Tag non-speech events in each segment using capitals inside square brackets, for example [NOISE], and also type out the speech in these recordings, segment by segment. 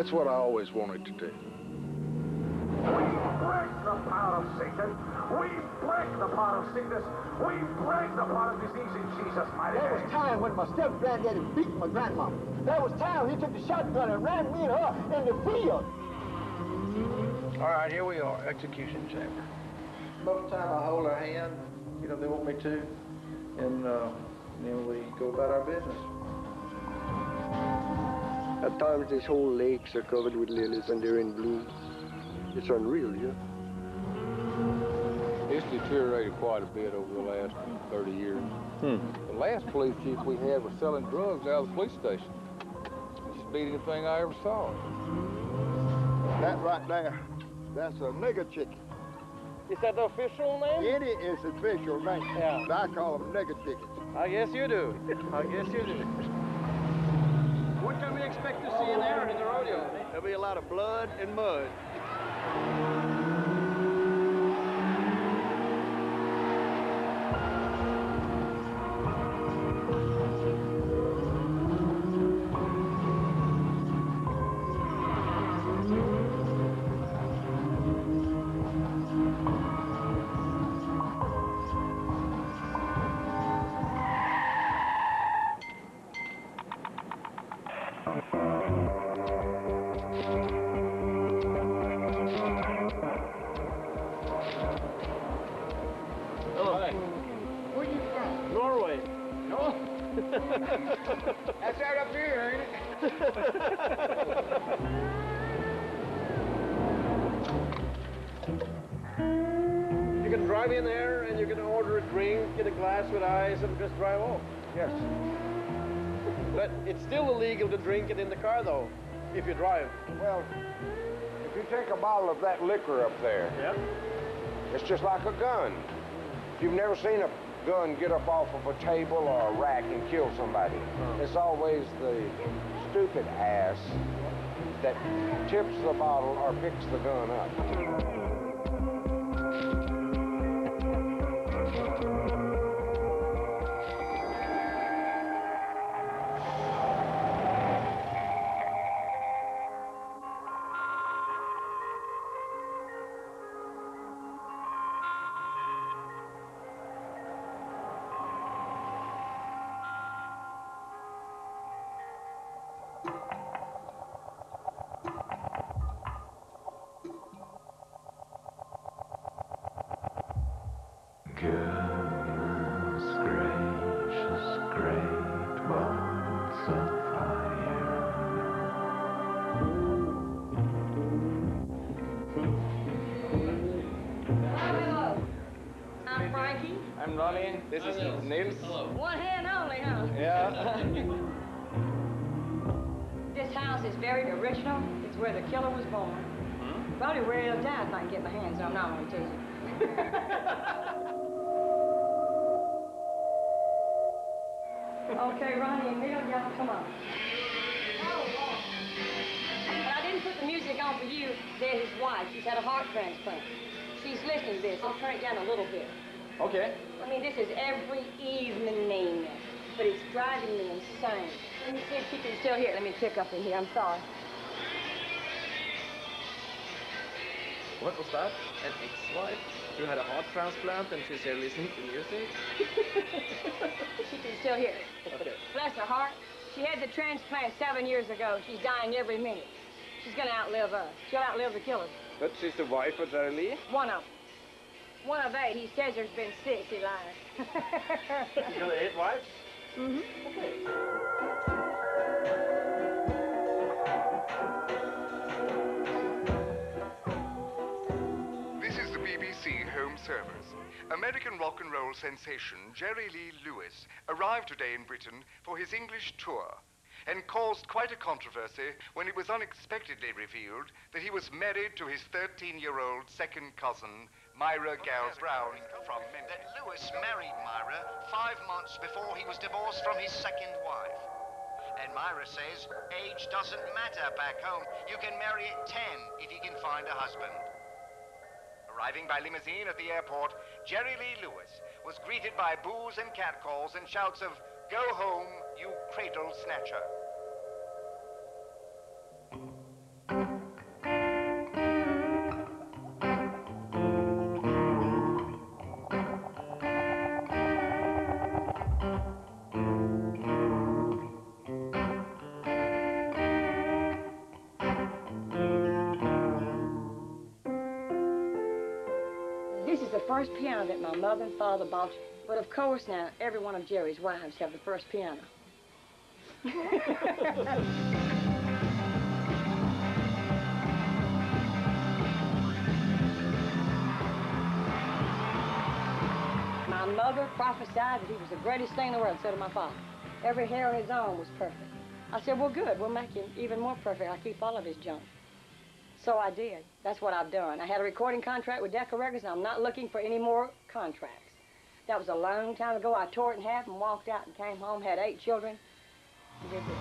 that's what I always wanted to do. We break the power of Satan. We break the power of sickness. We break the power of disease in Jesus' mighty There was time when my step-granddaddy beat my grandma. There was time he took the shotgun and ran me and her in the field. All right, here we are, execution chamber. Most of the time I hold her hand, you know, they want me to, and uh, then we go about our business. At times these whole lakes are covered with lilies and they're in bloom. It's unreal, yeah? It's deteriorated quite a bit over the last 30 years. Hmm. The last police chief we had was selling drugs out of the police station. It's the speediest thing I ever saw. That right there, that's a nigger chicken. Is that the official name? It is official name. Yeah. I call them nigger chickens. I guess you do. I guess you do. Expect to see in there in the rodeo? There'll be a lot of blood and mud. Ice, drive off. Yes. But it's still illegal to drink it in the car, though, if you drive. Well, if you take a bottle of that liquor up there, Yep. it's just like a gun. If you've never seen a gun get up off of a table or a rack and kill somebody, it's always the stupid ass that tips the bottle or picks the gun up. This is Nils. One hand only, huh? Yeah. This house is very original. It's where the killer was born. Probably where he'll die if I can get my hands on that one, too. [LAUGHS] okay, Ronnie and Neil, y'all come on. But I didn't put the music on for you. There's his wife. She's had a heart transplant. She's listening to this. I'll turn it down a little bit. Okay. I mean, this is every evening, but it's driving me insane. Let me see if she can still hear. Let me pick up in here. I'm sorry. What was that? An ex-wife who had a heart transplant and she's here listening to music? [LAUGHS] She can still hear. Okay. Bless her heart. She had the transplant seven years ago. She's dying every minute. She's gonna outlive us. She'll outlive the killer. But she's the wife of Jerry Lee? One of 'em. One of eight. He says there's been six. He lies. You got eight wives? mm-hmm. Okay. This is the BBC Home Service. American rock and roll sensation Jerry Lee Lewis arrived today in Britain for his English tour and caused quite a controversy when it was unexpectedly revealed that he was married to his 13-year-old second cousin, Myra Gales Brown from Memphis. that Lewis married Myra five months before he was divorced from his second wife. And Myra says age doesn't matter back home. You can marry at 10 if you can find a husband. Arriving by limousine at the airport, Jerry Lee Lewis was greeted by boos and catcalls and shouts of, Go home, you cradle snatcher. First piano that my mother and father bought. But of course now, every one of Jerry's wives have the first piano. my mother prophesied that he was the greatest thing in the world, so did my father. Every hair on his arm was perfect. I said, well, good, we'll make him even more perfect. I'll keep all of his junk. So I did. That's what I've done. I had a recording contract with Decca Records, and I'm not looking for any more contracts. That was a long time ago. I tore it in half and walked out and came home, had eight children, and did this.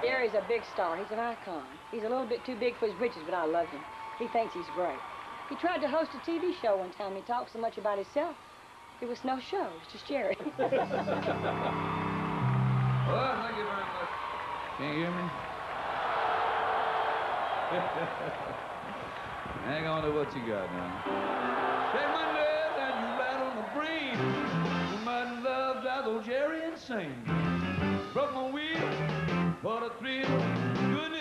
Gary's a big star. He's an icon. He's a little bit too big for his britches, but I love him. He thinks he's great. He tried to host a TV show one time. He talked so much about himself. It was no show. It was just Jerry. [LAUGHS] Well, thank you very much. Can you hear me? [LAUGHS] Hang on to what you got now. Take my and you right on the brain. You might love that old Jerry insane. Broke my wheel for the thrill. Goodness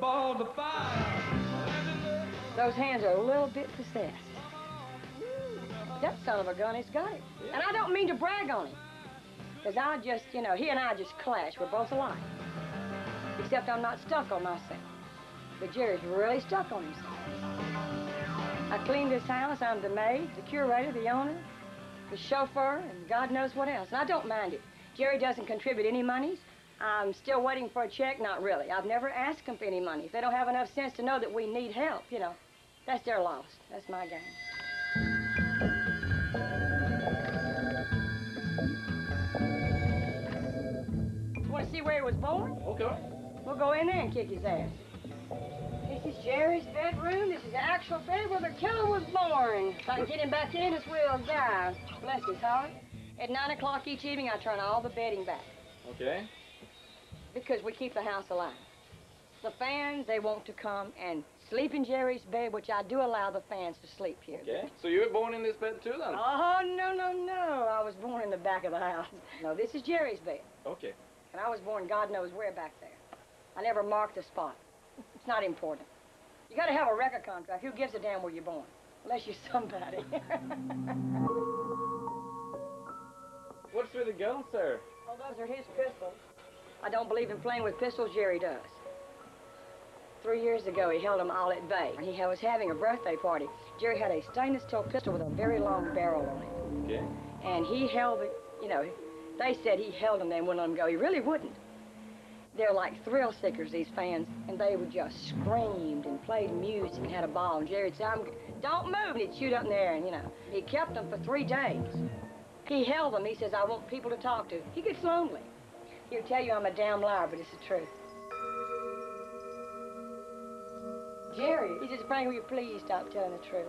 ball the fire. Those hands are a little bit possessed. That son of a gun has got it. And I don't mean to brag on him. Because I just, you know, he and I just clash. We're both alike. Except I'm not stuck on myself. But Jerry's really stuck on himself. I clean this house. I'm the maid, the curator, the owner, the chauffeur, and God knows what else. And I don't mind it. Jerry doesn't contribute any monies. I'm still waiting for a check. Not really. I've never asked him for any money. If they don't have enough sense to know that we need help, you know, that's their loss. That's my game. See where he was born? Okay. We'll go in there and kick his ass. This is Jerry's bedroom. This is the actual bed where the killer was born. If I can get him back in, this will die. Bless his heart. At 9 o'clock each evening, I turn all the bedding back Okay. because we keep the house alive. The fans, they want to come and sleep in Jerry's bed, which I do allow the fans to sleep here. Okay. So you were born in this bed too then? Oh, no, no, no. I was born in the back of the house. No, this is Jerry's bed. Okay. And I was born God knows where back there. I never marked the spot. It's not important. You gotta have a record contract. Who gives a damn where you're born? Unless you're somebody. [LAUGHS] What's with the guns, sir? well, those are his pistols. I don't believe in playing with pistols. Jerry does. Three years ago, he held them all at bay. He was having a birthday party. Jerry had a stainless steel pistol with a very long barrel on it. Okay. And he held it, you know, they said he held them, they wouldn't let them go. He really wouldn't. They're like thrill seekers, these fans, and they would just screamed and played music and had a ball. And Jerry'd say, I'm, don't move, and he'd shoot up in the air, and you know. He kept them for three days. He held them. He says, I want people to talk to. He gets lonely. He'll tell you I'm a damn liar, but it's the truth. Jerry, he just praying, will you please stop telling the truth?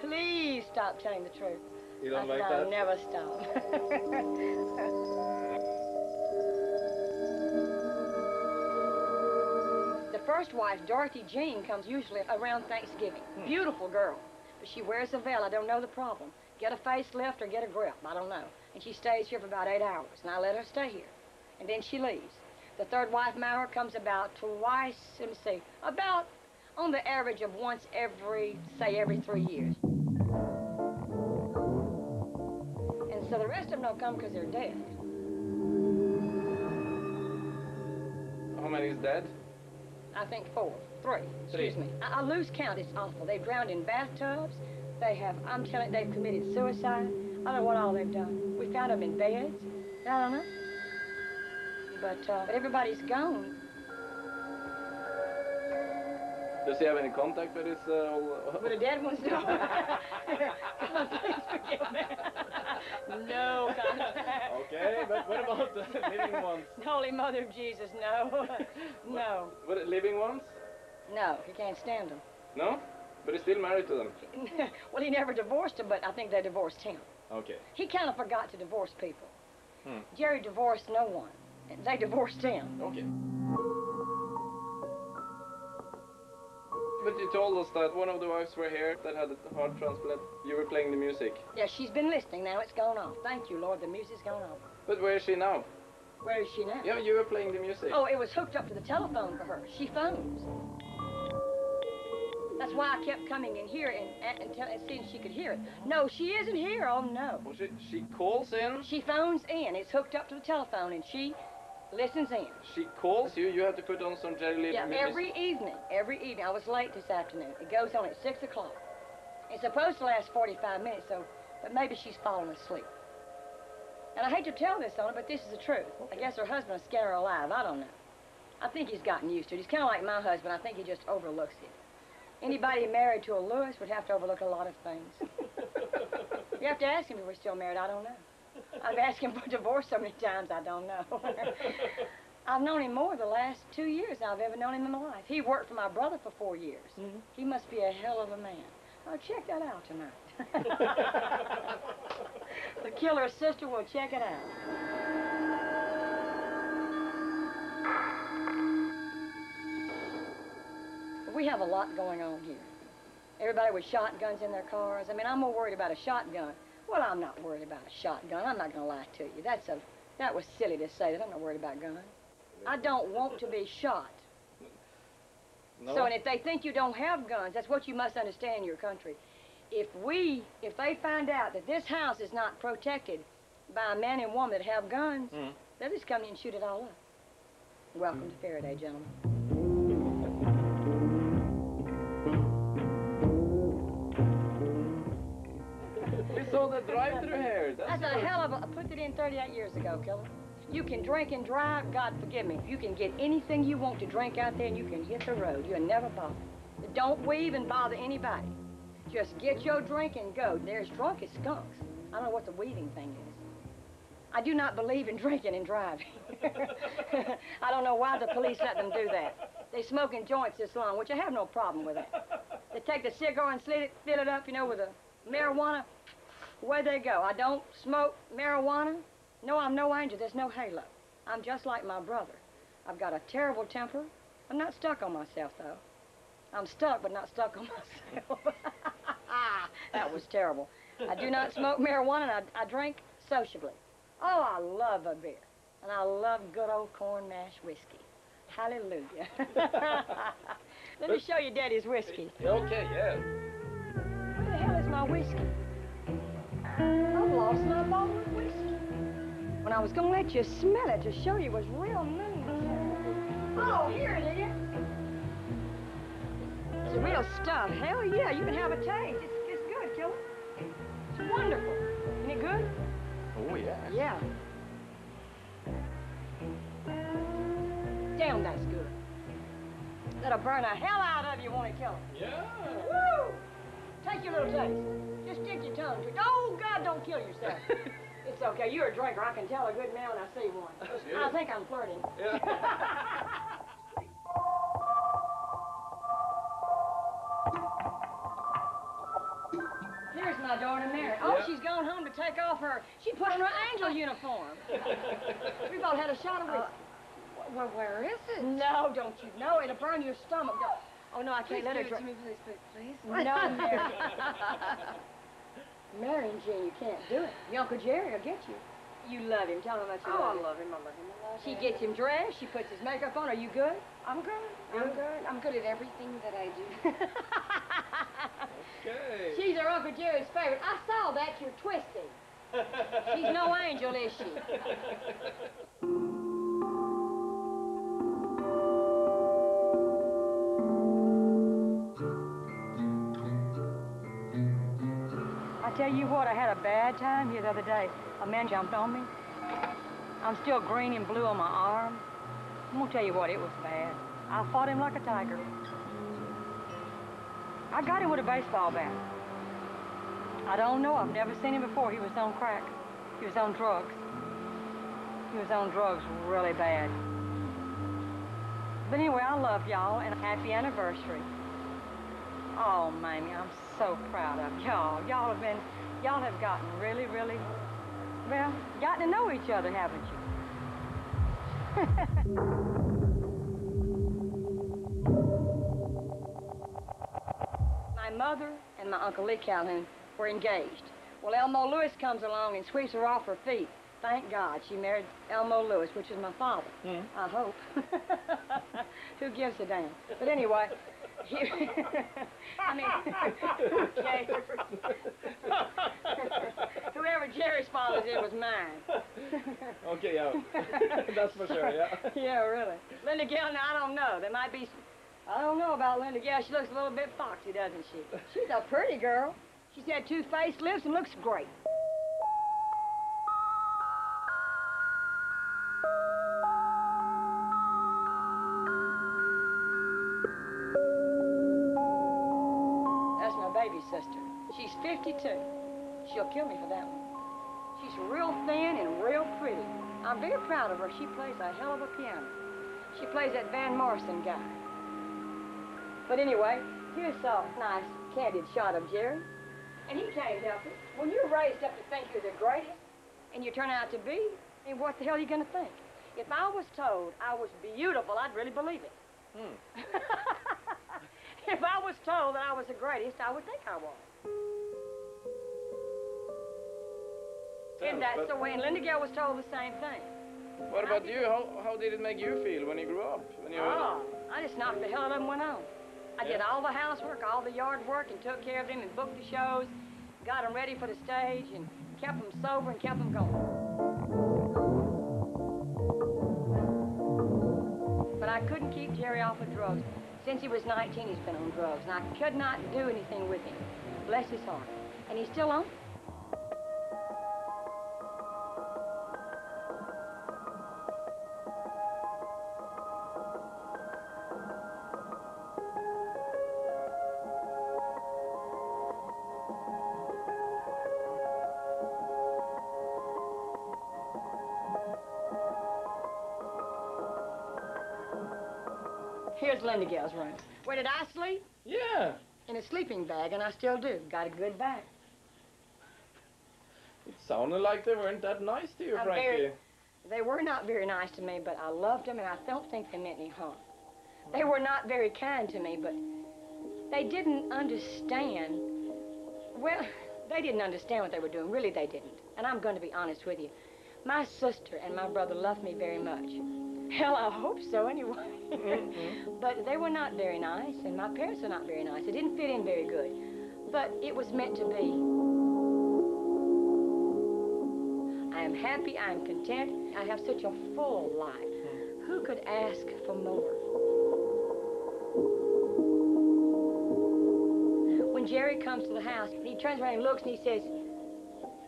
Please stop telling the truth. You don't I like that? I'll never stop. [LAUGHS] the first wife, Dorothy Jean, comes usually around Thanksgiving. Hmm. Beautiful girl. But she wears a veil. I don't know the problem. Get a facelift or get a grip. I don't know. And she stays here for about eight hours. And I let her stay here. And then she leaves. The third wife, Myra, comes about twice, let me see, about on the average of once every, say, every three years. So the rest of them don't come because they're dead. How many is dead? I think four, three, Three. excuse me. I, I lose count, it's awful. They've drowned in bathtubs. They have, I'm telling you, they've committed suicide. I don't know what all they've done. We found them in beds. I don't know. But, uh, but everybody's gone. Does he have any contact with his uh, old- With the dead ones, no. God, please forgive me. no contact. Okay, but what about the living ones? Holy Mother of Jesus, no. no. What, living ones? No, he can't stand them. No? But he's still married to them? [LAUGHS] well, he never divorced them, but I think they divorced him. Okay. He kind of forgot to divorce people. Hmm. Jerry divorced no one. They divorced him. Okay. But you told us that one of the wives were here that had a heart transplant. You were playing the music. Yeah, she's been listening. Now it's gone off. Thank you, Lord. The music's gone off. But where is she now? Where is she now? Yeah, you were playing the music. Oh, it was hooked up to the telephone for her. She phones. That's why I kept coming in here and, and, and, seeing she could hear it. No, she isn't here. Oh, no. Well, she, she calls in. She phones in. It's hooked up to the telephone, and she listens in. She calls you. You have to put on some Lee Yeah, every evening. Every evening. I was late this afternoon. It goes on at 6 o'clock. It's supposed to last 45 minutes, so, but maybe she's fallen asleep. And I hate to tell this on her, but this is the truth. I guess her husband will scare her alive. I don't know. I think he's gotten used to it. He's kind of like my husband. I think he just overlooks it. Anybody married to a Lewis would have to overlook a lot of things. [LAUGHS] you have to ask him if we're still married. I don't know. I've asked him for divorce so many times, I don't know. [LAUGHS] I've known him more the last two years than I've ever known him in my life. He worked for my brother for four years. Mm-hmm. He must be a hell of a man. I'll check that out tonight. [LAUGHS] the killer's sister will check it out. We have a lot going on here. Everybody with shotguns in their cars. I mean, I'm more worried about a shotgun. Well, I'm not worried about a shotgun. I'm not going to lie to you. That's a, that was silly to say that. I'm not worried about guns. I don't want to be shot. No. So, and if they think you don't have guns, that's what you must understand in your country. If we, if they find out that this house is not protected by a man and woman that have guns, Mm. they'll just come in and shoot it all up. Welcome to Ferriday, gentlemen. Saw the drive-through here. That's, That's a hell of a, I put it in 38 years ago, killer. You can drink and drive, God forgive me. You can get anything you want to drink out there and you can hit the road. You're never bothered. Don't weave and bother anybody. Just get your drink and go. There's drunk as skunks. I don't know what the weaving thing is. I do not believe in [LAUGHS] drinking and driving. [LAUGHS] I don't know why the police let them do that. They smoking joints this long, which I have no problem with that. They take the cigar and slit it, fill it up, you know, with a marijuana. Where they go. I don't smoke marijuana. No, I'm no angel. There's no halo. I'm just like my brother. I've got a terrible temper. I'm not stuck on myself, though. I'm stuck, but not stuck on [LAUGHS] myself. [LAUGHS] that was terrible. I do not smoke marijuana, and I, I drink sociably. Oh, I love a beer. And I love good old corn mash whiskey. Hallelujah. [LAUGHS] Let me show you Daddy's whiskey. Okay, yeah. Where the hell is my whiskey? I've lost my bottle of whiskey. When I was gonna let you smell it to show you it was real mean. Oh, here it is. It's real stuff. Hell yeah, you can have a taste. It's, it's good, killer. It's wonderful. Isn't it good? Oh, yeah. Yeah. Damn, that's good. That'll burn the hell out of you, won't it, killer? Yeah. Woo! Take your little taste. Just stick your tongue to it. Oh, God, don't kill yourself. [LAUGHS] it's okay. You're a drinker. I can tell a good man when I see one. I think I'm flirting. [LAUGHS] Here's my daughter Mary. Oh, Yeah. she's gone home to take off her. She put on her angel [LAUGHS] uniform. We've all had a shot of uh, whiskey. Well, where is it? No, don't you know? It'll burn your stomach. Don't- Oh, no, I can't let her give it to me, please, please, please. No, [LAUGHS] Mary. Mary and Jean, you can't do it. Your Uncle Jerry will get you. You love him. Tell him that you Oh, I love him. love him. I love him. I love She him. gets him dressed. She puts his makeup on. Are you good? I'm good. I'm good. I'm good at everything that I do. [LAUGHS] Okay. She's her Uncle Jerry's favorite. I saw that. You're twisting. [LAUGHS] She's no angel, is she? What, I had a bad time here the other day. A man jumped on me. I'm still green and blue on my arm. I'm gonna tell you what, it was bad. I fought him like a tiger. I got him with a baseball bat. I don't know. I've never seen him before. He was on crack. He was on drugs. He was on drugs really bad. But anyway, I love y'all and happy anniversary. Oh, Mamie, I'm so proud of y'all. Y'all have been, y'all have gotten really, really, well, gotten to know each other, haven't you? [LAUGHS] My mother and my Uncle Lee Calhoun were engaged. Well, Elmo Lewis comes along and sweeps her off her feet. Thank God she married Elmo Lewis, which is my father. Hmm. I hope. [LAUGHS] Who gives a damn? But anyway, I mean, cares? Whoever Jerry's father did was mine. Okay, yeah. [LAUGHS] That's for sure, yeah. yeah, really. Linda Gail, now I don't know. There might be. I don't know about Linda Gail. She looks a little bit foxy, doesn't she? She's a pretty girl. She's had two facelifts and looks great. She's 52. She'll kill me for that one. She's real thin and real pretty. I'm very proud of her. She plays a hell of a piano. She plays that Van Morrison guy. But anyway, here's a nice candid shot of Jerry. And he can't help it. When you're raised up to think you're the greatest, and you turn out to be, then what the hell are you gonna think? If I was told I was beautiful, I'd really believe it. Hmm. [LAUGHS] if I was told that I was the greatest, I would think I was. And that's but- the way, and Linda Gail was told the same thing. What about you? How, how did it make you feel when you grew up? When you Oh, I just knocked the hell out of them went on. I did all the housework, all the yard work, and took care of them and booked the shows, got them ready for the stage, and kept them sober and kept them going. But I couldn't keep Jerry off of drugs. Since he was 19, he's been on drugs, and I could not do anything with him. Bless his heart. And he's still on. It. Here's Linda Gail's room. Where did I sleep? Yeah. In a sleeping bag, and I still do. Got a good back. It sounded like they weren't that nice to you, I'm Frankie. very- They were not very nice to me, but I loved them, and I don't think they meant any harm. They were not very kind to me, but they didn't understand. Well, they didn't understand what they were doing. Really, they didn't. And I'm going to be honest with you. My sister and my brother loved me very much. Hell, I hope so anyway. Mm-hmm. [LAUGHS] but they were not very nice, and my parents are not very nice. They didn't fit in very good. But it was meant to be. I am happy, I am content, I have such a full life. Mm-hmm. Who could ask for more? When Jerry comes to the house, he turns around and looks and he says,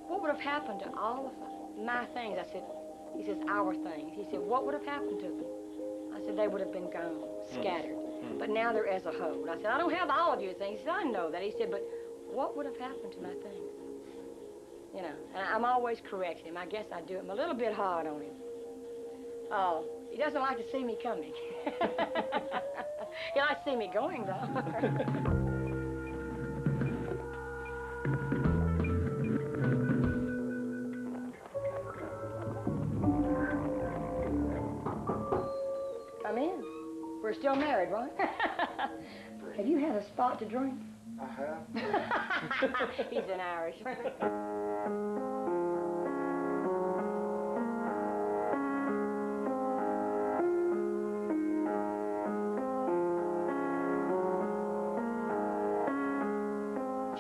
What would have happened to all of my things? I said, He says, Our things. He said, What would have happened to them? I said, They would have been gone, hmm. scattered. Hmm. But now they're as a whole. And I said, I don't have all of your things. He said, I know that. He said, But what would have happened to my things? You know, and I'm always correcting him. I guess I do. I'm a little bit hard on him. Oh, he doesn't like to see me coming. [LAUGHS] he likes to see me going, though. [LAUGHS] We're still married, right? [LAUGHS] have you had a spot to drink? I have. [LAUGHS] He's an Irishman.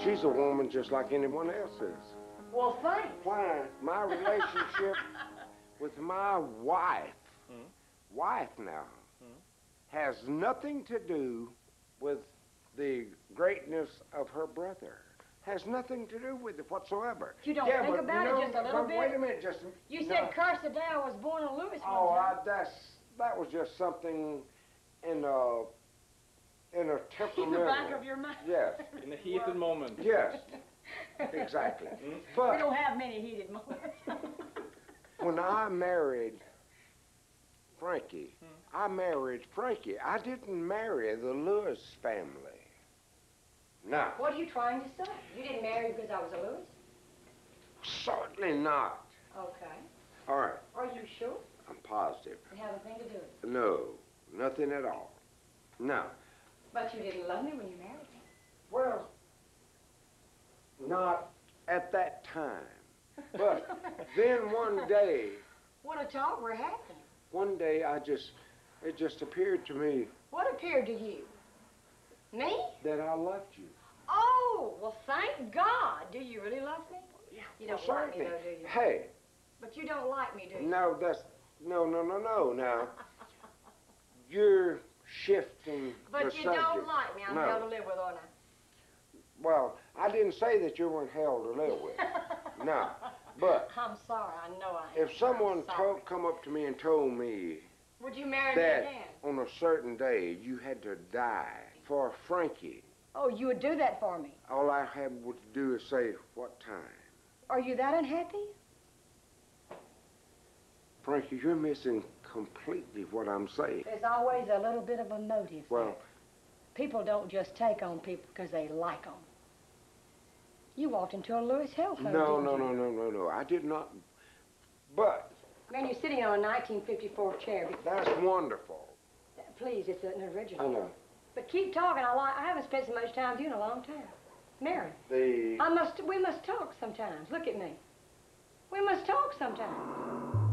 She's a woman just like anyone else is. Well, thanks. Why? My relationship [LAUGHS] with my wife, hmm? wife now, has nothing to do with the greatness of her brother. Has nothing to do with it whatsoever. You don't Yeah, think but about it just a little bit? Wait a minute, just You no. said Curse the Day was born in Lewis. one Oh, I, that's that was just something in a in a [LAUGHS] In the back of your mind. Yes. In a heated moment. Yes. [LAUGHS] Exactly. Hmm? But we don't have many heated moments. [LAUGHS] when I married hmm. Frankie, I married Frankie. I didn't marry the Lewis family. No, what are you trying to say? You didn't marry because I was a Lewis? certainly not. Okay. All right, Are you sure? I'm positive. It had a thing to do with it. No, nothing at all. No. But you didn't love me when you married me. Well, not at that time. But [LAUGHS] then one day, What a talk? We're having. one day I just, it just appeared to me What appeared to you? Me? that I loved you. Oh, well, thank God. Do you really love me? Yeah. You don't Well, like me, though, do you? Hey, But you don't like me, do you? no, that's, no, no, no, no, now. [LAUGHS] You're shifting But you subject. don't like me. I'm no. hell to live with, aren't I? Well, I didn't say that you weren't hell to live with. [LAUGHS] no. But I'm sorry. I know I am. if someone told, come up to me and told me Would you marry me that again? on a certain day you had to die for Frankie, Oh, you would do that for me. all I had to do is say, what time? Are you that unhappy? Frankie, you're missing completely what I'm saying. There's always a little bit of a motive. Well, People don't just take on people because they like them. You walked into a Lewis home, no, no, no, no, no, no. I did not. But Man, you're sitting on a 1954 chair. that's wonderful. Please, it's an original. I know. But keep talking. I like. I haven't spent so much time with you in a long time. Mary, The I must. We must talk sometimes. Look at me. We must talk sometimes.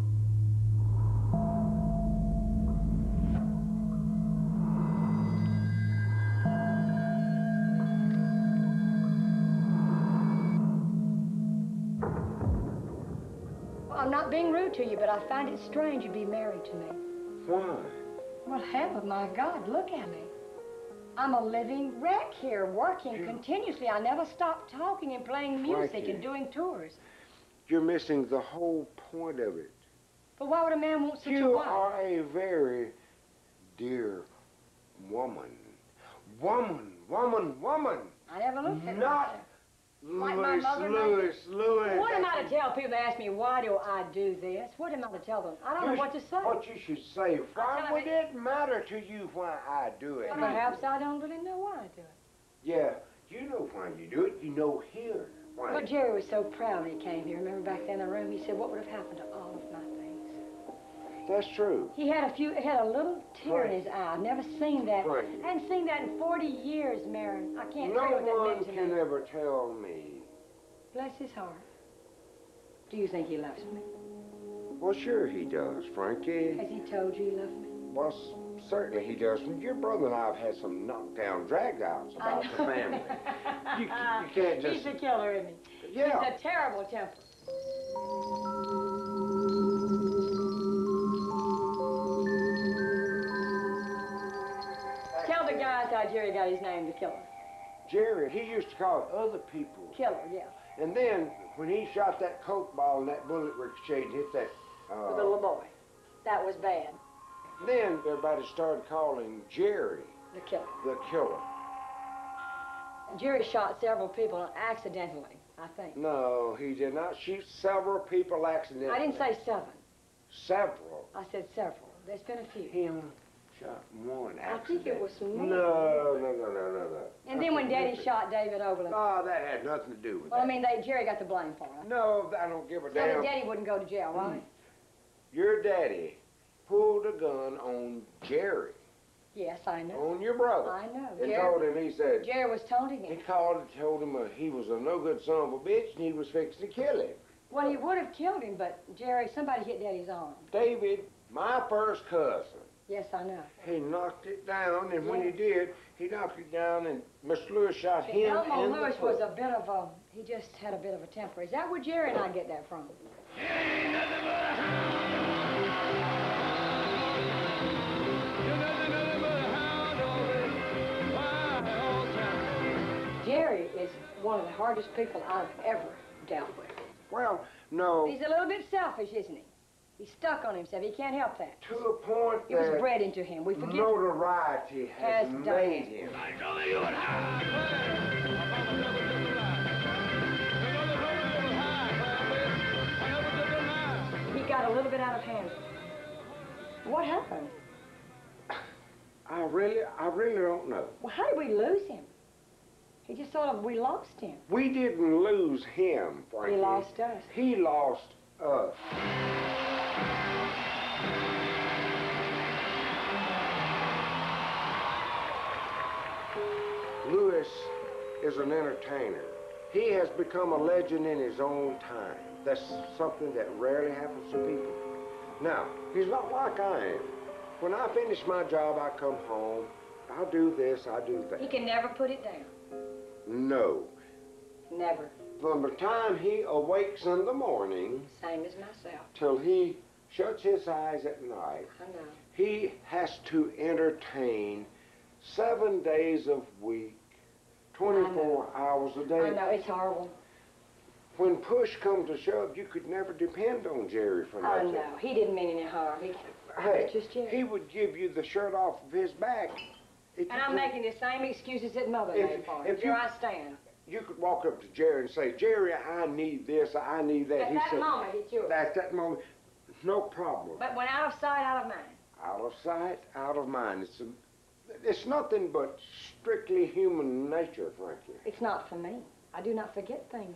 Being rude to you, but I find it strange you'd be married to me. why? Well, of my God, look at me. I'm a living wreck here, working continuously. I never stop talking and playing music Frankie. and doing tours. You're missing the whole point of it. But why would a man want such a You are a very dear woman. Woman, woman, woman. I never looked at Not. Like my Louis, mother Louis, Louis. What am I to tell people that ask me, why do I do this? What am I to tell them? I don't know what to say. What you should say, why would it matter to you why I do it? Well, perhaps I don't really know why I do it. Yeah, you know why you do it. You know here why. Well, Jerry was so proud when he came here. Remember back there in the room, he said, what would have happened to all of my? That's true. He had a few, he had a little tear in his eye. I've never seen that. Right. I hadn't seen that in 40 years, Mary. I can't no tell you what that one meant to can ever tell me. Bless his heart. Do you think he loves me? Well, sure he does, Frankie. Has he told you he loves me? Well, certainly he does. Your brother and I have had some knockdown drag-outs about the family. You, you [LAUGHS] can't just... He's a killer, isn't he? Yeah. He's a terrible temper. How Jerry got his name, the killer. Jerry, he used to call other people. Killer, yeah. And then, when he shot that coke ball and that bullet ricocheted and hit that... Uh, The little boy. That was bad. Then everybody started calling Jerry The killer. the killer. Jerry shot several people accidentally, I think. No, he did not shoot several people accidentally. I didn't say seven. Several. I said several. There's been a few. Him shot one I think it was more. No, no, no, no, no, no. And then when Daddy shot David Oberlin. No, that had nothing to do with Well, I that. mean, they, Jerry got the blame for it. No, I don't give a So damn. that Daddy wouldn't go to jail, right? Your daddy pulled a gun on Jerry, Yes, I know. on your brother. I know. And Jerry, told him, he said, Jerry was taunting him. he him. called and told him uh, he was a no good son of a bitch and he was fixing to kill him. Well, he would have killed him, but Jerry, somebody hit Daddy's arm. David, my first cousin, Yes, I know. he knocked it down, and when he did, he knocked it down, and Mr. Lewis shot him Elmo Lewis was a bit of a, he just had a bit of a temper. Is that where Jerry and I get that from? Jerry is one of the hardest people I've ever dealt with. Well, no, He's a little bit selfish, isn't he? He's stuck on himself. He can't help that. to a point It was bred into him. We forget. notoriety has, Has made it. him. He got a little bit out of hand. What happened? I really, I really don't know. Well, how did we lose him? He just sort of, we lost him. We didn't lose him, Frankie. He lost us. He lost us. Lewis is an entertainer. He has become a legend in his own time. That's something that rarely happens to people. Now, he's not like I am. When I finish my job, I come home. I'll do this, I do that. He can never put it down. No. Never. From the time he awakes in the morning Same as myself. till he shuts his eyes at night, I know. he has to entertain seven days a week, 24 hours a day. I know, it's horrible. When push comes to shove, you could never depend on Jerry for I nothing. know. He didn't mean any harm. He, Hey, just Jerry. he would give you the shirt off of his back. If And I'm making the same excuses that Mother If- made for him. if Here you- I stand. You could walk up to Jerry and say, Jerry, I need this, I need that. At he that said, moment, it's yours. At that moment, no problem. But when out of sight, out of mind. Out of sight, out of mind. It's a, it's nothing but strictly human nature, Frankie. It's not for me. I do not forget things.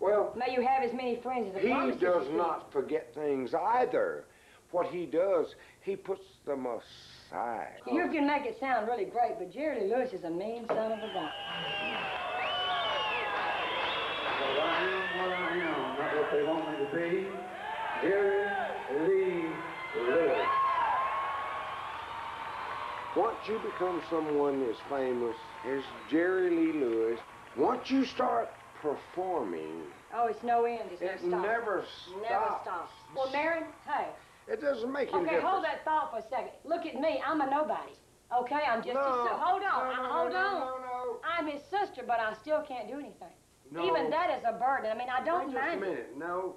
Well, May you have as many friends as the he promises does you keep. not forget things either. What he does, he puts them aside. You can make it sound really great, but Jerry Lewis is a mean son of a gun. Well, I am what I am, not what they want me to be. Jerry Lee Lewis. Once you become someone as famous as Jerry Lee Lewis, once you start performing, Oh, it's no end. It's It no stop. never Never stops. stops. Well, Marion, hey. it doesn't make any Okay, difference. hold that thought for a second. Look at me. I'm a nobody. Okay, I'm just No, a Hold on. no, I- hold no, on. no, no. I'm his sister, but I still can't do anything. No. Even that is a burden. I mean, I don't Wait just a minute. No.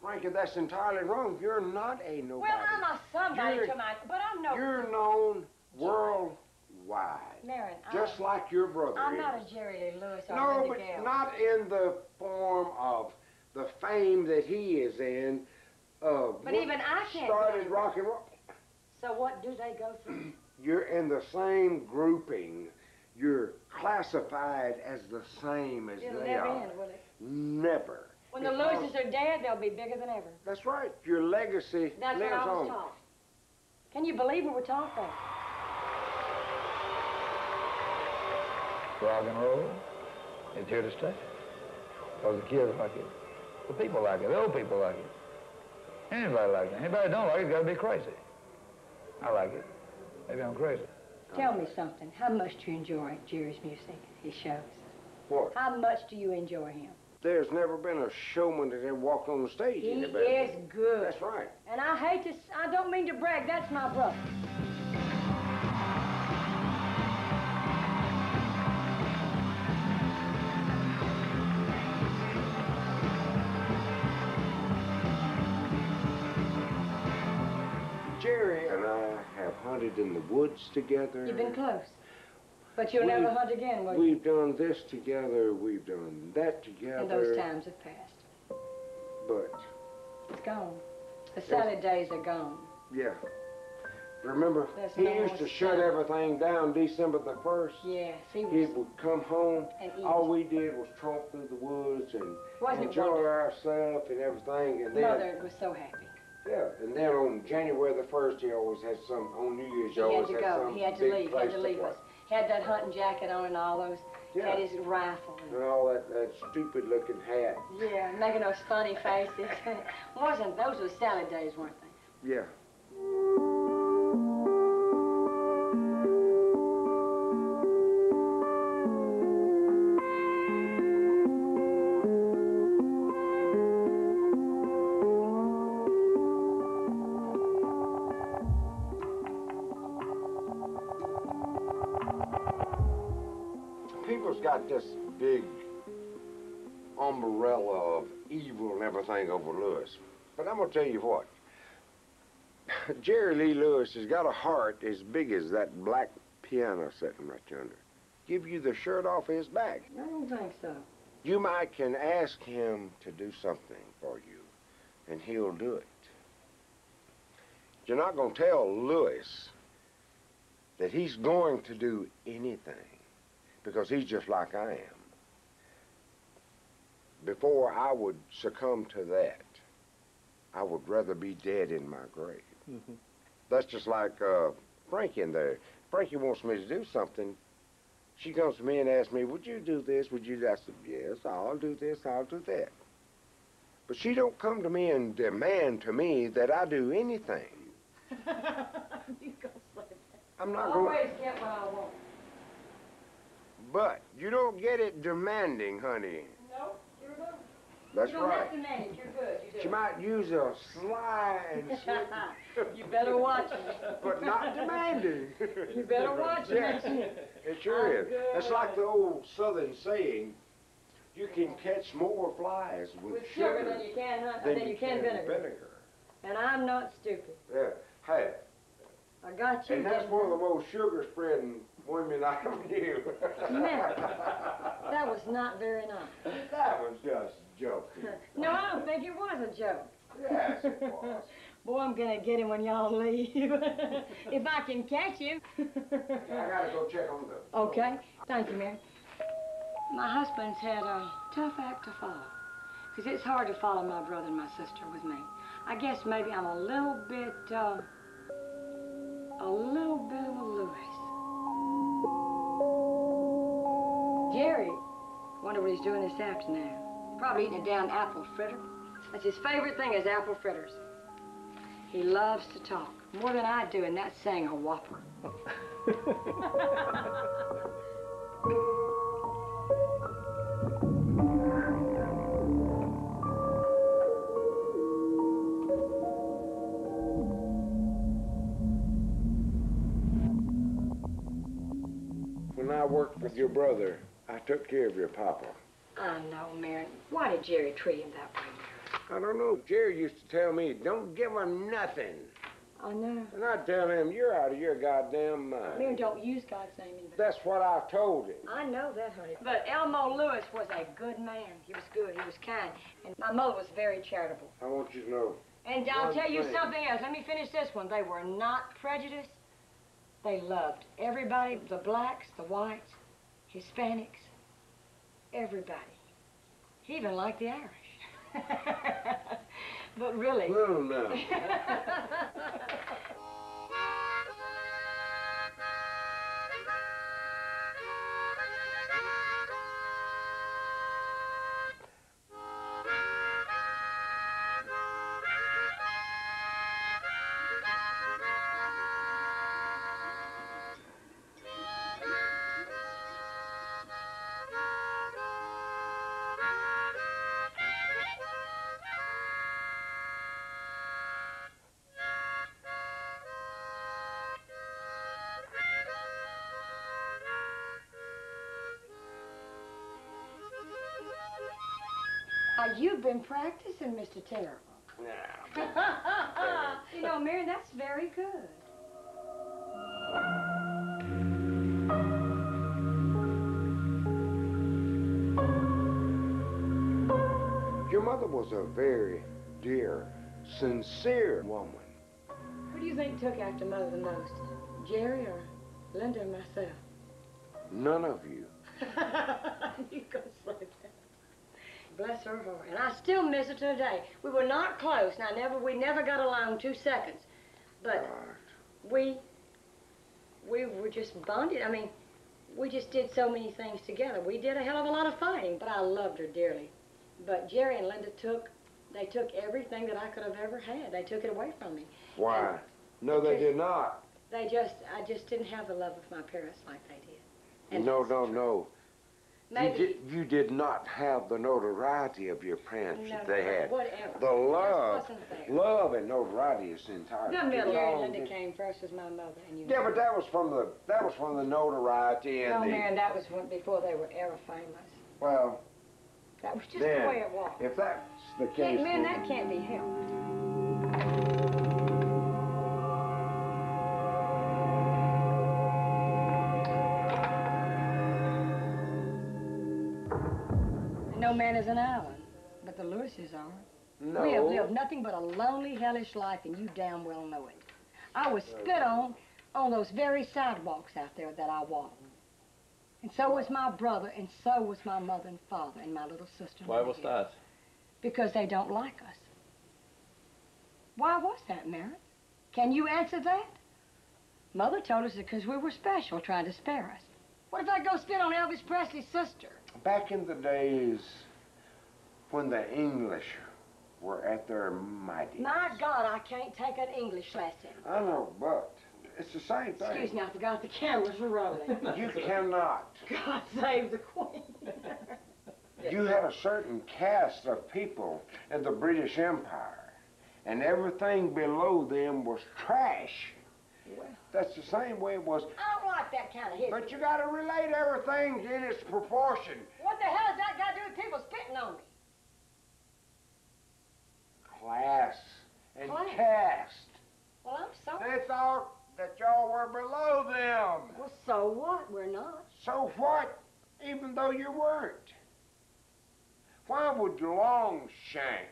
Frankie, that's entirely wrong. You're not a nobody. Well, I'm a somebody You're- to my, but I'm no. You're known worldwide. Marion, Just I'm, like your brother I'm is. not a Jerry Lee Lewis or No, but Gail. not in the form of the fame that he is in. Uh, But even I can't. started rock and roll. So what do they go through? [CLEARS THROAT] You're in the same grouping. You're classified as the same as It'll they never are. end, will it? Never. When the Because- Lewises are dead, they'll be bigger than ever. That's right. Your legacy That's lives what I was on. taught. Can you believe what we're taught that? Rock and roll is here to stay. Because the kids like it. The people like it. The old people like it. Anybody like it. Anybody don't like it's got to be crazy. I like it. Maybe I'm crazy. Tell me something. How much do you enjoy Jerry's music, his shows? What? How much do you enjoy him? There's never been a showman that ever walked on the stage. He is good. That's right. And I hate to, I don't mean to brag, that's my brother. Hunted in the woods together. You've been close. But you'll never We've- hunt again, will you? We've done this together. We've done that together. And those times have passed. But It's gone. The salad days are gone. yeah. Remember, There's he no used to shut everything down December the first. Yes, he was. He would come home. And eat. All we did was tromp through the woods and Wasn't enjoy ourselves and everything. And then, Mother was so happy. Yeah, and then on January the first, he always had some. On New Year's, He he had to had go. some He had to leave. He had to leave play. us. Had that hunting jacket on and all those. Yeah. Had his rifle. And all that, that stupid looking hat. Yeah, making those funny faces. [LAUGHS] Wasn't those were salad days, weren't they? Yeah. People's got this big umbrella of evil and everything over Lewis. But I'm gonna tell you what. [LAUGHS] Jerry Lee Lewis has got a heart as big as that black piano sitting right yonder. Give you the shirt off his back. I don't think so. You might can ask him to do something for you, and he'll do it. You're not going to tell Lewis that he's going to do anything because he's just like I am. Before I would succumb to that, I would rather be dead in my grave. That's just like uh, Frankie in there. Frankie wants me to do something, She comes to me and asks me, would you do this? Would you do that? I said, yes, I'll do this, I'll do that. But she don't come to me and demand to me that I do anything. [LAUGHS] you go say. I'm not going always get what I want. But you don't get it demanding, honey. No, you're good. That's you don't right. have to manage. You're good. You. She might use a slide. [LAUGHS] you better watch it. but not demanding. You better watch it. Yes, it sure I'm is. It's good. like the old southern saying, you can catch more flies with, With sugar than you can, huh? than than you can vinegar. And I'm not stupid. Yeah. Hey, I got you. and that's one of the most sugar spreading women I knew. Mary, that was not very nice. that was just joking. [LAUGHS] No, I don't think it was a joke. Yes, it was. [LAUGHS] Boy, I'm gonna get him when y'all leave. [LAUGHS] if I can catch him. I gotta go check on the. Okay. Thank you, Mary. My husband's had a tough act to follow. Because it's hard to follow my brother and my sister with me. I guess maybe I'm a little bit, uh, a little bit of a Lewis. Jerry, wonder what he's doing this afternoon. Probably eating a damn apple fritter. That's his favorite thing is apple fritters. He loves to talk, more than I do, and that's saying a whopper. [LAUGHS] worked with your brother, I took care of your papa. Oh, I know, Mary. Why did Jerry treat him that way? I don't know. Jerry used to tell me, don't give him nothing. I know. And I tell him, you're out of your goddamn mind. Mary, don't use God's name in vain. That's what I told him. I know that, honey. But Elmo Lewis was a good man. He was good. He was kind. And my mother was very charitable. I want you to know. And I'll tell you thing. something else. Let me finish this one. They were not prejudiced. They loved everybody, the blacks, the whites, Hispanics, everybody. He even liked the Irish. [LAUGHS] but really. Well, now. [LAUGHS] been practicing, Mr. Terrible. [LAUGHS] you know, Mary, that's very good. Your mother was a very dear, sincere woman. Who do you think took after Mother the most? Jerry or Linda or myself? None of you. [LAUGHS] you go say that. Bless her heart. And I still miss her today. We were not close. Now, never, we never got along two seconds. But we, we were just bonded. I mean, we just did so many things together. We did a hell of a lot of fighting, but I loved her dearly. But Jerry and Linda took, they took everything that I could have ever had. They took it away from me. Why? No, they did not. They just, I just didn't have the love of my parents like they did. And no, no, no. You did, you did not have the notoriety of your parents No, that they had. whatever. The love, love and notoriety is entirely. No, Mary Linda came first as my mother, and you. Yeah, but that was from the that was from the notoriety and No, the. Mary, that was when, before they were ever famous. Well, That was just then, the way it was. if that's the case, Can't, man, that can't be helped. Man is an island, but the Lewises are. No. We have lived nothing but a lonely, hellish life, and you damn well know it. I was spit on on those very sidewalks out there that I walked. And so was my brother, and so was my mother and father, and my little sister. Why Lydia. was that? Because they don't like us. Why was that, Mary? Can you answer that? Mother told us it because we were special, trying to spare us. What if I go spit on Elvis Presley's sister? Back in the days when the English were at their mighty. My God, I can't take an English lesson. I know, but it's the same thing. Excuse me, I forgot the cameras were rolling. [LAUGHS] You cannot. God save the Queen. [LAUGHS] You had a certain caste of people in the British Empire, and everything below them was trash. Well. That's the same way it was. I don't like that kind of history. But you got to relate everything in its proportion. What the hell has that got to do with people spitting on me? Class and Class. caste. Well, I'm sorry. They thought that y'all were below them. Well, so what? We're not. So what? Even though you weren't. Why would Longshank?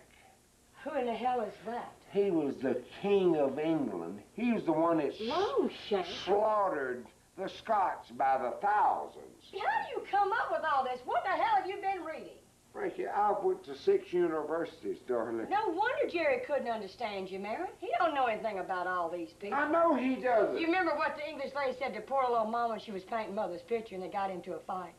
Who in the hell is that? He was the king of England. He was the one that Longshank? slaughtered the Scots by the thousands. How do you come up with all this? What the hell have you been reading? Frankie, I went to six universities, darling. No wonder Jerry couldn't understand you, Mary. He don't know anything about all these people. I know he doesn't. You remember what the English lady said to poor little mama when she was painting Mother's picture and they got into a fight?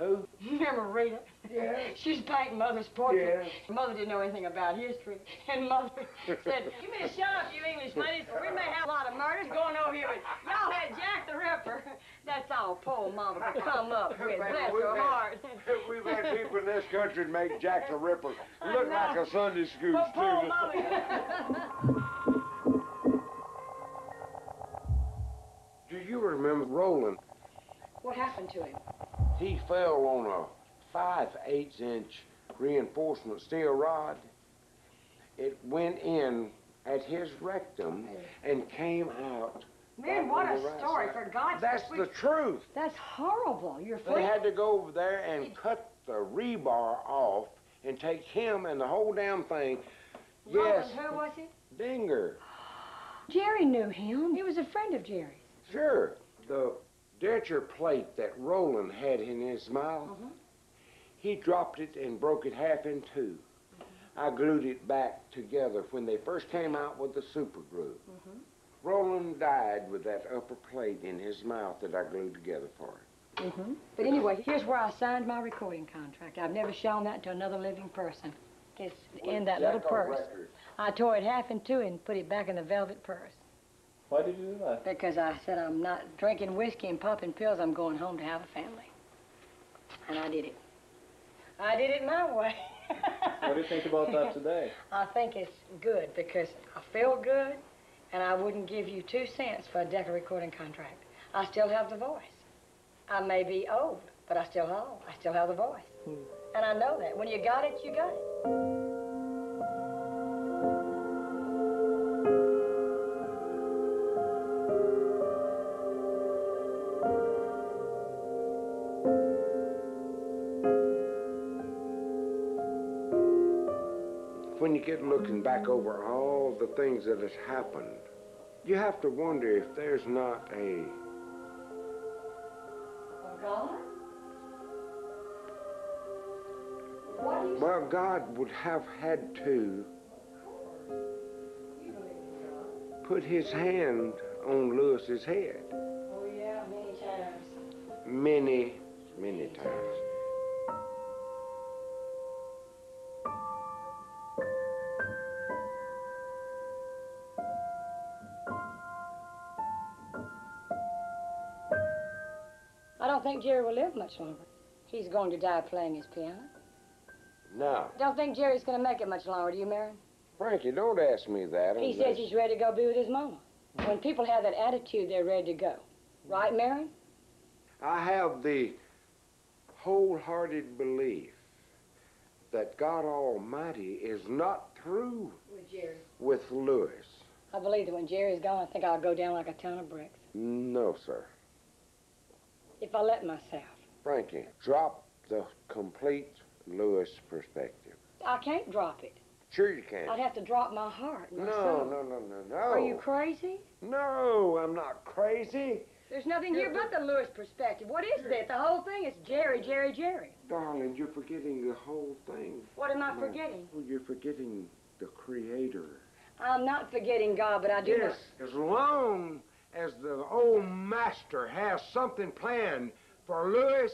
Who? You remember Rita? Yeah. She was painting Mother's portrait. Yeah. Mother didn't know anything about history. And Mother [LAUGHS] said, Give me a shut up, you English ladies, for we may have a lot of murders going over here. But y'all had Jack the Ripper. [LAUGHS] That's all poor Mama could come up [LAUGHS] with. Bless We've her had- heart. We've had people in this country that make Jack the Ripper look like a Sunday school But poor student. Mama. Do you remember Roland? what happened to him? He fell on a 5 8 inch reinforcement steel rod. It went in at his rectum and came out. Man, what a right story, side. for God's sake. That's the truth. That's horrible. You're They had to go over there and cut the rebar off and take him and the whole damn thing. Yes, who was he? Dinger. Jerry knew him. He was a friend of Jerry's. Sure. The denture plate that Roland had in his mouth, mm-hmm. he dropped it and broke it half in 2 mm-hmm. I glued it back together when they first came out with the super glue. Mm-hmm. Roland died with that upper plate in his mouth that I glued together for him. Mm-hmm. But anyway, here's where I signed my recording contract. I've never shown that to another living person. It's in that little purse. record. I tore it half in two and put it back in the velvet purse. Why did you do that? Because I said I'm not drinking whiskey and popping pills. I'm going home to have a family. And I did it. I did it my way. What do you think about that [LAUGHS] today? I think it's good because I feel good and I wouldn't give you two cents for a Decca recording contract. I still have the voice. I may be old, but I still have, I still have the voice. Hmm. And I know that. When you got it, you got it. You get looking back over all the things that has happened, you have to wonder if there's not a God? What well, God would have had to put his hand on Lewis's head Oh, yeah, many times. many, many times. Think Jerry will live much longer. He's going to die playing his piano. No. Don't think Jerry's going to make it much longer, do you, Mary? Frankie, don't ask me that. He says he's ready to go be with his mama. When people have that attitude, they're ready to go. Right, Mary? I have the wholehearted belief that God Almighty is not through With Jerry. with Lewis. I believe that when Jerry's gone, I think I'll go down like a ton of bricks. No, sir. If I let myself. Frankie, drop the complete Lewis perspective. I can't drop it. Sure you can. I'd have to drop my heart. My No, soul. no, no, no, no. Are you crazy? No, I'm not crazy. There's nothing here but the Lewis perspective. What is that? The whole thing is Jerry, Jerry, Jerry. Darling, you're forgetting the whole thing. What am I No. forgetting? Well, you're forgetting the Creator. I'm not forgetting God, but I do Yes, as long as the old master has something planned for Lewis.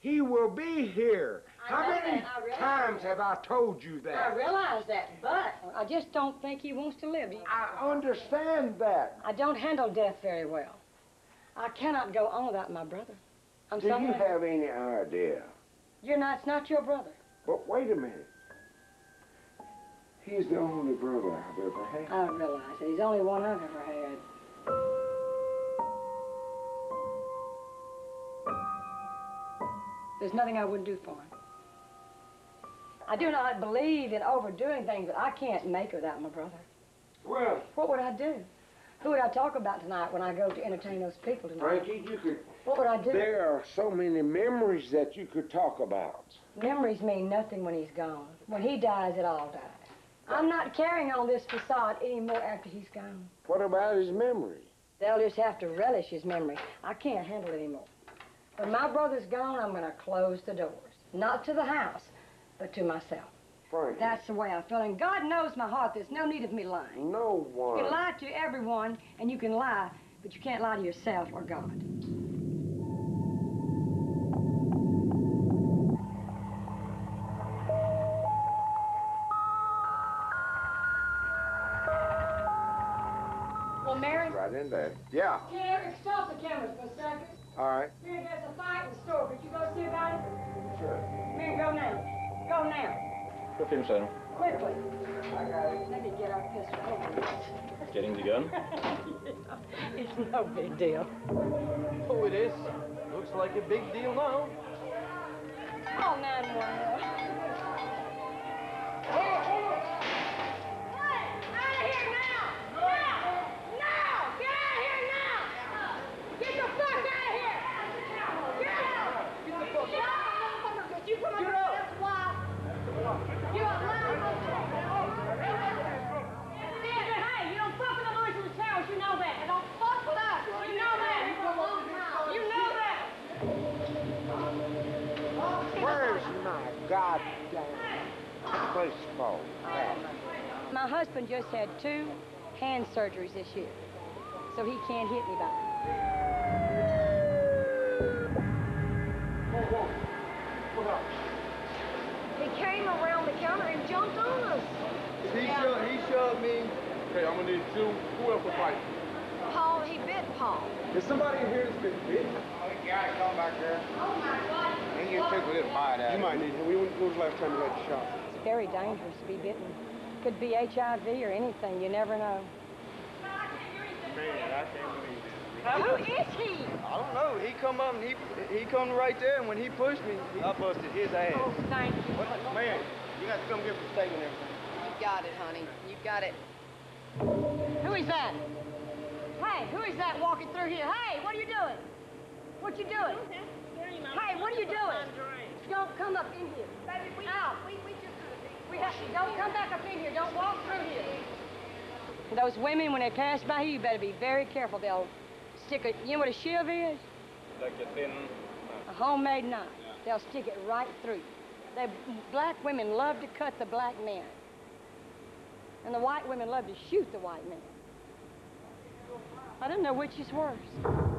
He will be here. I How many that. I realize times that. have I told you that? I realize that, but I just don't think he wants to live. I understand that. I don't handle death very well. I cannot go on without my brother. I'm Do sorry. you have any idea? You're not. It's not your brother. But wait a minute. He's the only brother I've ever had. I realize it. He's the only one I've ever had. There's nothing I wouldn't do for him. I do not believe in overdoing things, but I can't make without my brother. Well, What would I do? Who would I talk about tonight when I go to entertain those people tonight? Frankie, you could. What would I do? There are so many memories that you could talk about. Memories mean nothing when he's gone. When he dies, it all dies. I'm not carrying on this facade anymore after he's gone. What about his memory? They'll just have to relish his memory. I can't handle it anymore. When my brother's gone, I'm going to close the doors. Not to the house, but to myself. Frankie. That's the way I feel. And God knows my heart. There's no need of me lying. No one. You can lie to everyone, and you can lie, but you can't lie to yourself or God. Well, Mary, Right in there. Yeah. Here, stop the cameras for a second. All right. Here, there's a fight in the store. Could you go see about it? Sure. Here, go now. Go now. Vad filmsäljaren? Quickly. I got it. Let me get our pistol. Hold. Getting the gun? [LAUGHS] It's no big deal. Oh, it is. Looks like a big deal now. Call 911. Where's my goddamn baseball bat? My husband just had two hand surgeries this year, so he can't hit me back. He came around the counter and jumped on us. He shoved, he shoved me. Okay, I'm gonna need two. Who else will fight? Paul, he bit Paul. Is somebody in here that's been bit? Guy, come back here. Oh my God. And you took a little bite out You might need him. When when was the last time you had the shot? It's very dangerous to be bitten. Could be HIV or anything. You never know. Man, I can't believe this. Who is he? I don't know. He come up and he he come right there, and when he pushed me, I busted his ass. Oh, thank you. Man, you got to come give us a statement and everything. You got it, honey. You got it. Who is that? Hey, who is that walking through here? Hey, what are you doing? What you doing? Hey, what are you doing? Don't come up in here. Baby, we, Out. We, we just we have, don't come back up in here. Don't walk through here. Those women, when they pass by you, you better be very careful. They'll stick a, you know what a shiv is? Like a thin... A homemade knife. They'll stick it right through you. They, black women love to cut the black men. And the white women love to shoot the white men. I don't know which is worse.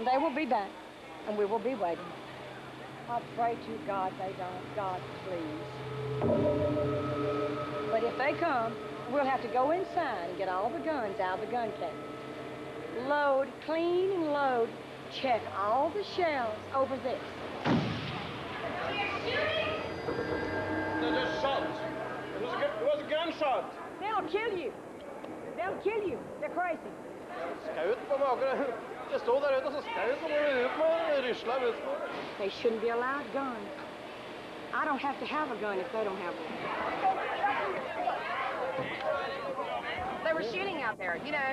And they will be back, and we will be waiting. I pray to God they don't. God, please. But if they come, we'll have to go inside and get all the guns out of the gun cabinet. Load, clean and load. Check all the shells over this. They just shot. It was a, gu- it was a gunshot. They'll kill you. They'll kill you. They're crazy. Skaut på maken. Det stod der ute, og så skaut de bare ut med rysla ut på. They shouldn't be allowed guns. I don't have to have a gun if they don't have one. They were shooting out there. You know,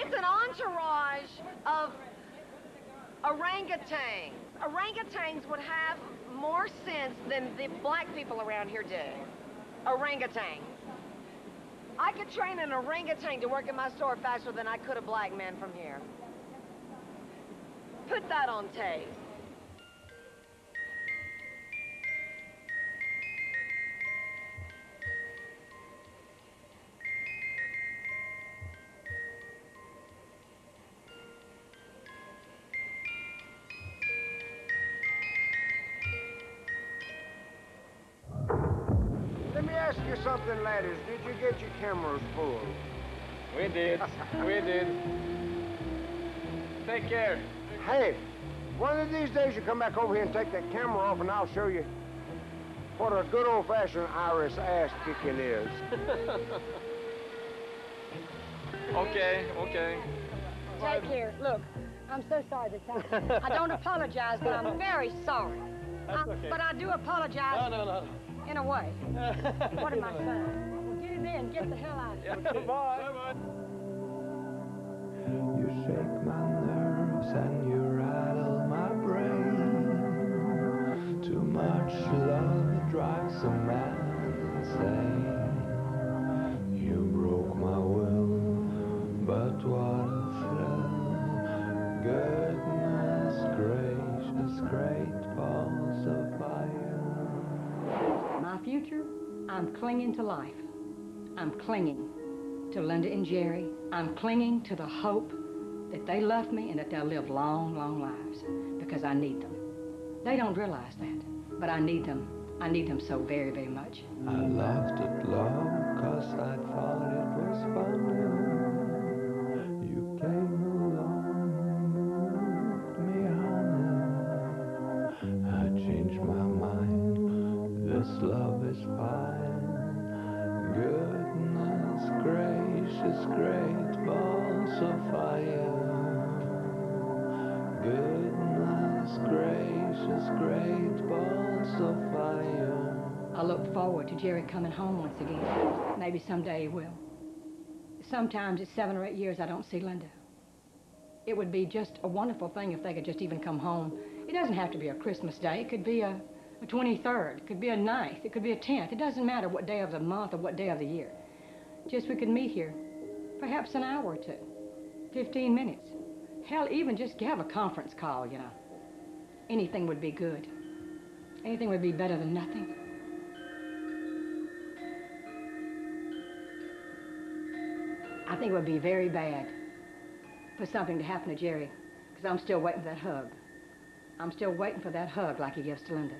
it's an entourage of orangutans. Orangutans would have more sense than the black people around here do. Orangutans. I could train an orangutan to work in my store faster than I could a black man from here. Put that on tape. Let me ask you something, laddies. Did you get your cameras full? We did. [LAUGHS] We did. Take care. Hey, one of these days you come back over here and take that camera off, and I'll show you what a good old-fashioned Irish ass kicking is. [LAUGHS] okay, okay. Take care. Look, I'm so sorry this happened. I don't apologize, but I'm [LAUGHS] very sorry. That's I- okay. But I do apologize. No, no, no. In a way. [LAUGHS] what am I saying? Well, get it in. Get the hell out of here. Yeah, bye. You shake my nerves and much love drives a man insane. You broke my will, but what a thrill. Goodness gracious, great balls of fire. My future, I'm clinging to life. I'm clinging to Linda and Jerry. I'm clinging to the hope that they love me and that they'll live long, long lives because I need them. They don't realize that, but I need them. I need them so very, very much. I laughed at love cause I thought it was fun. You came along, me. I changed my mind. This love is fine. Goodness gracious, great balls of fire. Goodness gracious, great balls of fire. I look forward to Jerry coming home once again. Maybe someday he will. Sometimes it's seven or eight years I don't see Linda. It would be just a wonderful thing if they could just even come home. It doesn't have to be a Christmas day. It could be a, a 23rd. It could be a 9th. It could be a 10th. It doesn't matter what day of the month or what day of the year. Just we could meet here, perhaps an hour or two, 15 minutes. Hell, even just have a conference call, you know. Anything would be good. Anything would be better than nothing. I think it would be very bad for something to happen to Jerry, because I'm still waiting for that hug. I'm still waiting for that hug like he gives to Linda.